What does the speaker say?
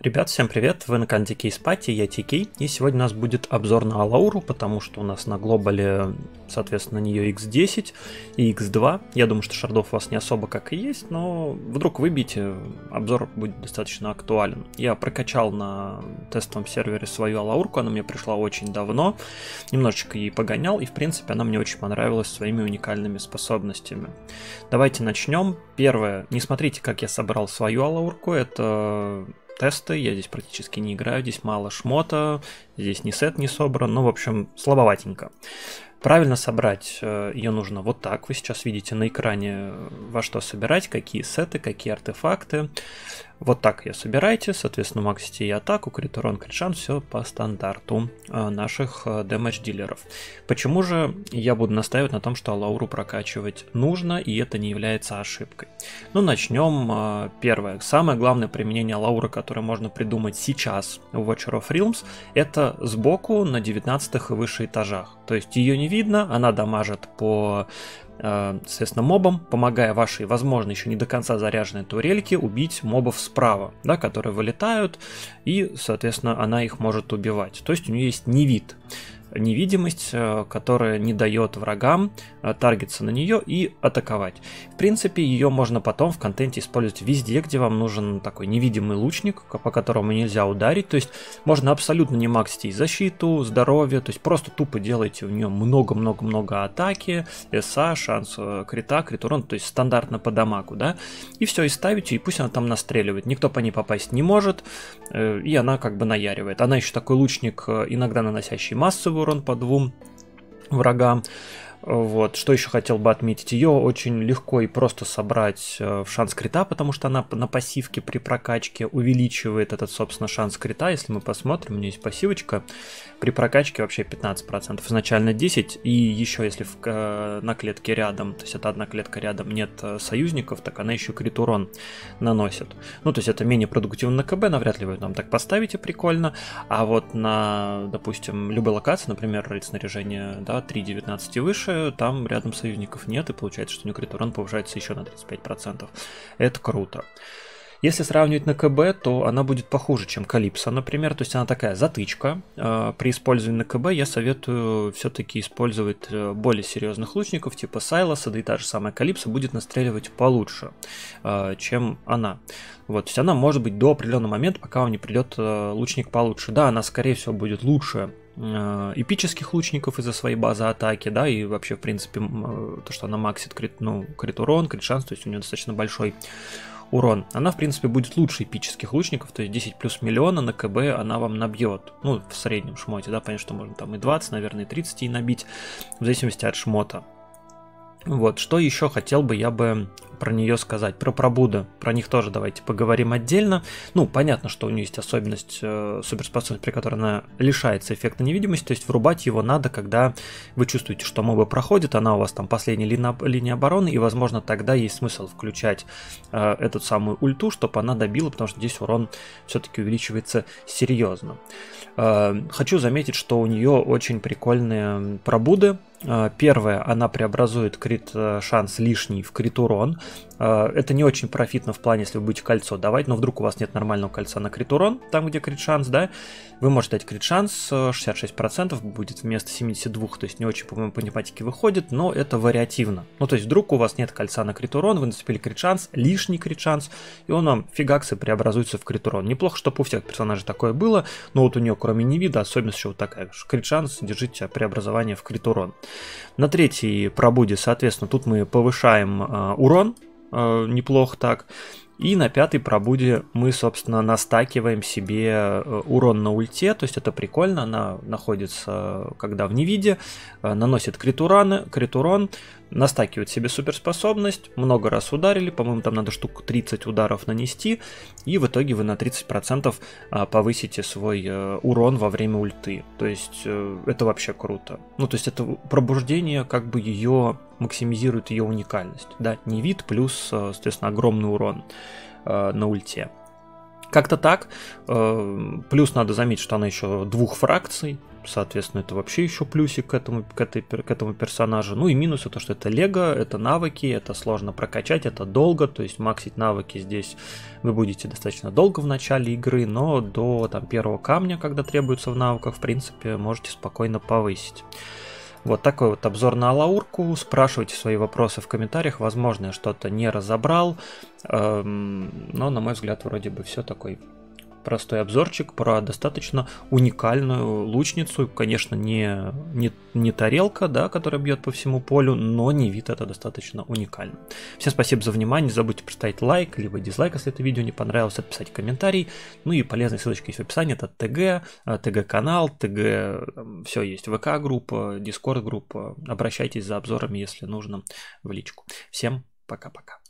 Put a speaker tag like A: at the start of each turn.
A: Ребят, всем привет! Вы на канале Кейспати, я Тикей, и сегодня у нас будет обзор на Алауру, потому что у нас на глобале, соответственно, на нее X10 и X2. Я думаю, что шардов у вас не особо как и есть, но вдруг выбьете, обзор будет достаточно актуален. Я прокачал на тестовом сервере свою Алаурку, она мне пришла очень давно, немножечко ей погонял, и в принципе она мне очень понравилась своими уникальными способностями. Давайте начнем. Первое, не смотрите, как я собрал свою Алаурку, это тесты, я здесь практически не играю, здесь мало шмота, здесь ни сет не собран, ну, в общем, слабоватенько. Правильно собрать э, ее нужно вот так. Вы сейчас видите на экране, э, во что собирать, какие сеты, какие артефакты. Вот так ее собираете, соответственно, максите и атаку, крит урон, крит шанс, все по стандарту э, наших дэмэдж дилеров. Почему же я буду настаивать на том, что Алауру прокачивать нужно, и это не является ошибкой? Ну, начнем. Первое. Самое главное применение Алауры, которое можно придумать сейчас в Watcher of Realms, это сбоку на 19 и выше этажах. То есть ее не видно, она дамажит по э, соответственно, мобам, помогая вашей, возможно, еще не до конца заряженной турельке убить мобов справа, да, которые вылетают, и, соответственно, она их может убивать. То есть у нее есть не вид невидимость, э, которая не дает врагам э, таргетиться на нее и атаковать. В принципе, ее можно потом в контенте использовать везде, где вам нужен такой невидимый лучник, по которому нельзя ударить. То есть можно абсолютно не максить и защиту, здоровье, то есть просто тупо делаете в нее много-много-много атаки, СА, шанс э, крита, крит урон, то есть стандартно по дамагу, да, и все, и ставите, и пусть она там настреливает. Никто по ней попасть не может, и она как бы наяривает. Она еще такой лучник, иногда наносящий массовую урон по двум врагам. Вот. Что еще хотел бы отметить? Ее очень легко и просто собрать э, в шанс крита, потому что она на пассивке при прокачке увеличивает этот, собственно, шанс крита. Если мы посмотрим, у нее есть пассивочка. При прокачке вообще 15%. Изначально 10%. И еще если в, э, на клетке рядом, то есть это одна клетка рядом, нет э, союзников, так она еще крит урон наносит. Ну, то есть это менее продуктивно на КБ, навряд ли вы там так поставите прикольно. А вот на, допустим, любой локации, например, рейд снаряжения да, 3.19 и выше, там рядом союзников нет, и получается, что у урон повышается еще на 35%. Это круто. Если сравнивать на КБ, то она будет похуже, чем Калипсо, например. То есть она такая затычка. А, при использовании на КБ я советую все-таки использовать э, более серьезных лучников, типа Сайлоса, да и та же самая Калипсо будет настреливать получше, а, чем она. Вот, то есть она может быть до определенного момента, пока вам не придет э, лучник получше. Да, она скорее всего будет лучше эпических лучников из-за своей базы атаки, да, и вообще, в принципе, то, что она максит крит, ну, крит урон, крит шанс, то есть у нее достаточно большой урон. Она, в принципе, будет лучше эпических лучников, то есть 10 плюс миллиона на КБ она вам набьет. Ну, в среднем шмоте, да, понятно, что можно там и 20, наверное, и 30 и набить, в зависимости от шмота. Вот, что еще хотел бы я бы про нее сказать? Про пробуда. Про них тоже давайте поговорим отдельно. Ну, понятно, что у нее есть особенность, э, суперспособность, при которой она лишается эффекта невидимости, то есть врубать его надо, когда вы чувствуете, что мобы проходят, она у вас там последняя линия, линия обороны, и, возможно, тогда есть смысл включать э, эту самую ульту, чтобы она добила, потому что здесь урон все-таки увеличивается серьезно. Э, хочу заметить, что у нее очень прикольные пробуды, первое, она преобразует крит э, шанс лишний в крит урон. Э, это не очень профитно в плане, если вы будете кольцо давать, но вдруг у вас нет нормального кольца на крит урон, там где крит шанс, да, вы можете дать крит шанс 66%, будет вместо 72, то есть не очень, по математике выходит, но это вариативно. Ну, то есть вдруг у вас нет кольца на крит урон, вы нацепили крит шанс, лишний крит шанс, и он вам фигаксы преобразуется в крит урон. Неплохо, чтобы у всех персонажей такое было, но вот у нее, кроме невида, особенность еще вот такая. Крит шанс, держите преобразование в крит урон. На третьей пробуде, соответственно, тут мы повышаем э, урон, э, неплохо так. И на пятой пробуде мы, собственно, настакиваем себе э, урон на ульте, то есть это прикольно, она находится, когда в невиде, э, наносит крит, уран, крит урон, настакивает себе суперспособность, много раз ударили, по-моему, там надо штук 30 ударов нанести, и в итоге вы на 30% а, повысите свой э, урон во время ульты. То есть э, это вообще круто. Ну, то есть это пробуждение как бы ее максимизирует ее уникальность. Да, не вид плюс, э, соответственно, огромный урон на ульте. Как-то так. Плюс надо заметить, что она еще двух фракций. Соответственно, это вообще еще плюсик к этому, к, этой, к этому персонажу. Ну и минусы, то, что это лего, это навыки, это сложно прокачать, это долго, то есть максить навыки здесь вы будете достаточно долго в начале игры, но до там, первого камня, когда требуется в навыках, в принципе, можете спокойно повысить. Вот такой вот обзор на Алаурку. Спрашивайте свои вопросы в комментариях. Возможно, я что-то не разобрал. Эм, но, на мой взгляд, вроде бы все такой простой обзорчик про достаточно уникальную лучницу. Конечно, не, не, не тарелка, да, которая бьет по всему полю, но не вид это достаточно уникально. Всем спасибо за внимание. Не забудьте поставить лайк, либо дизлайк, если это видео не понравилось, отписать комментарий. Ну и полезные ссылочки есть в описании. Это ТГ, ТГ-канал, ТГ, все есть, ВК-группа, Дискорд-группа. Обращайтесь за обзорами, если нужно, в личку. Всем пока-пока.